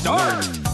Start!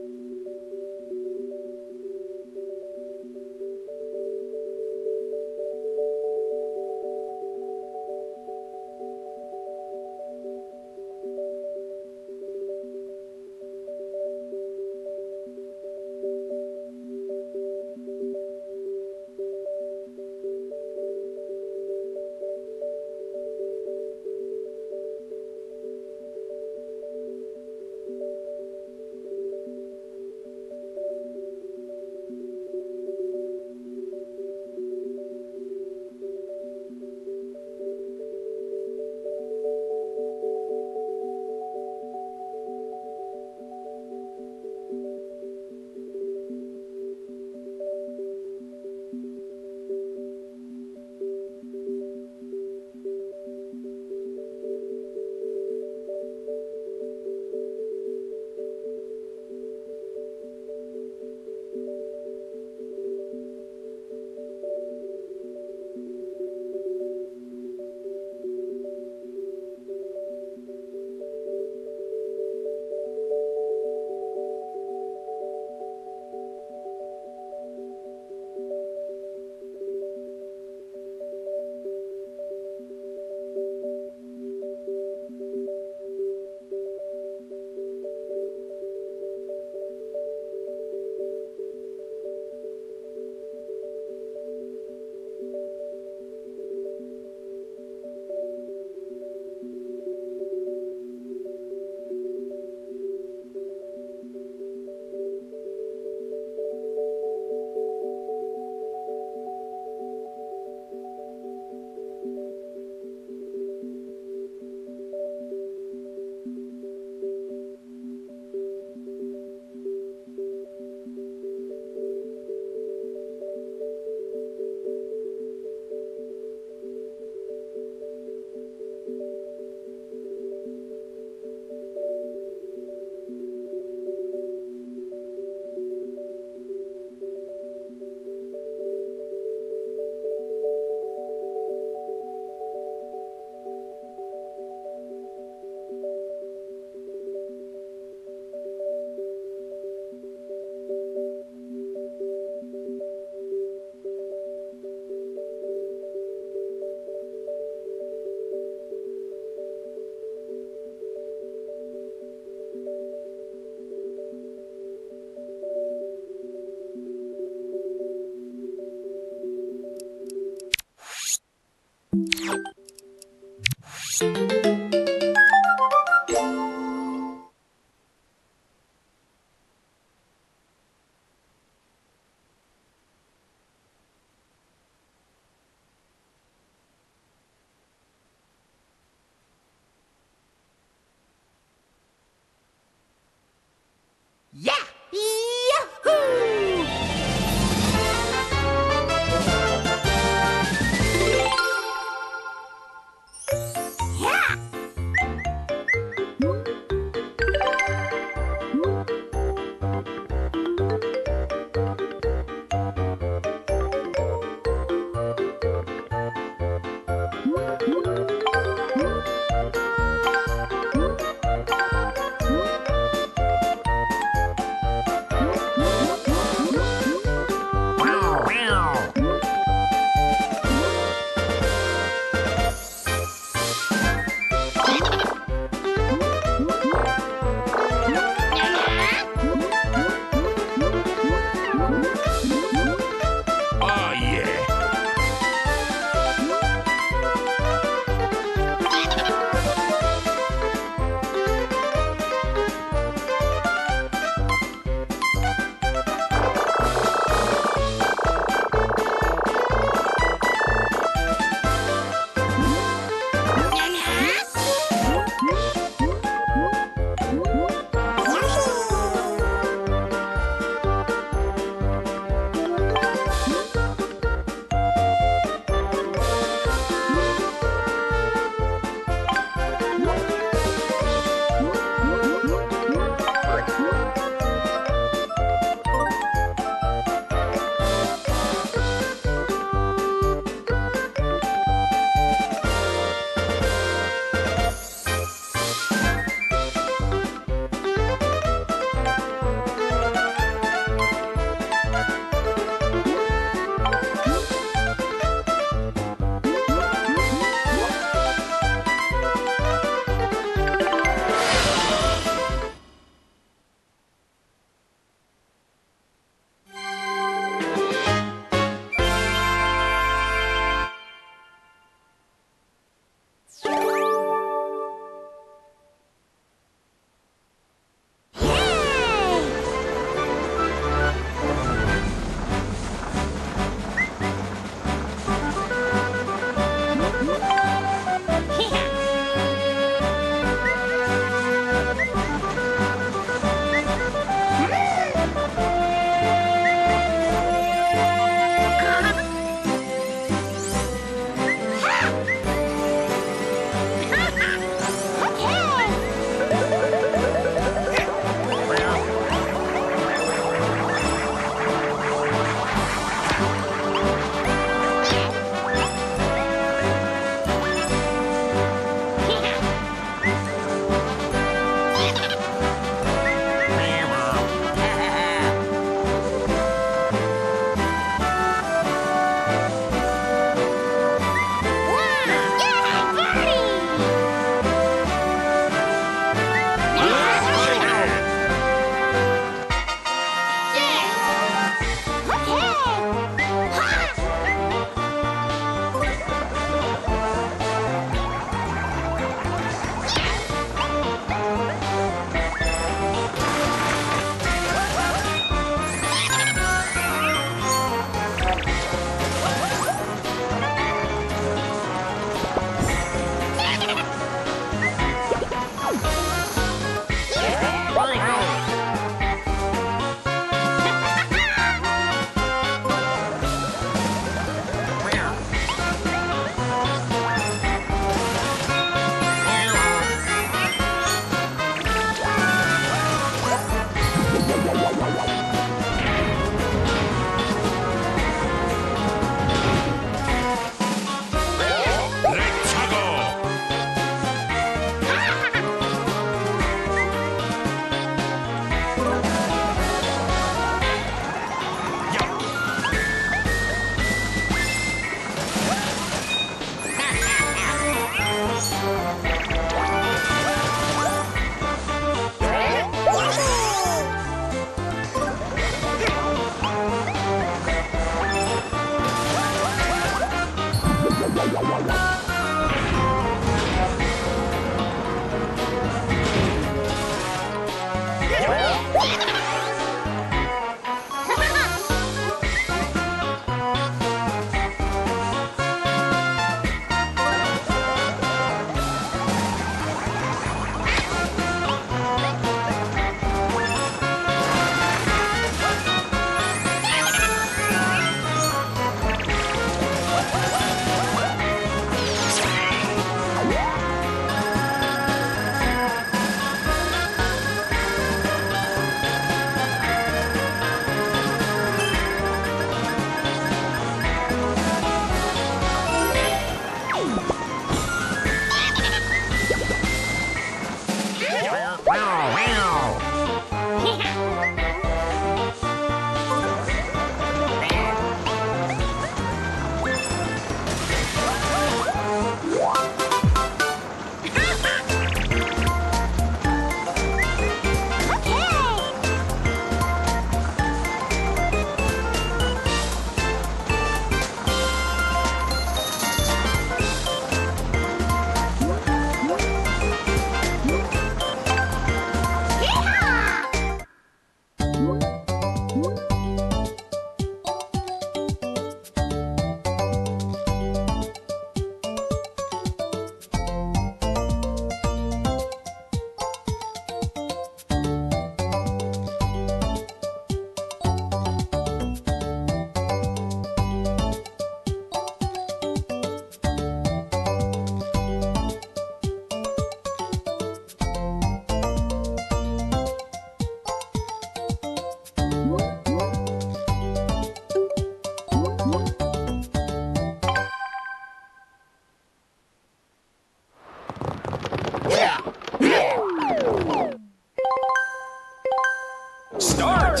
Start!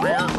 Start!